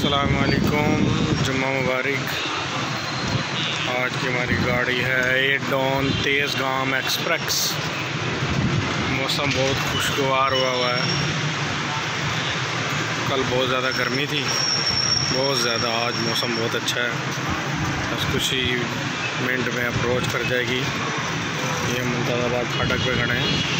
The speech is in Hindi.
असलकुम जुम्मा मुबारक आज की हमारी गाड़ी है ए डॉन तेज़ गाम एक्सप्रेस मौसम बहुत खुशगवार हुआ हुआ है। कल बहुत ज़्यादा गर्मी थी। बहुत ज़्यादा आज मौसम बहुत अच्छा है। बस कुछ ही मिनट में अप्रोच कर जाएगी। ये मुमताज़ाबाद फाटक पे खड़े हैं।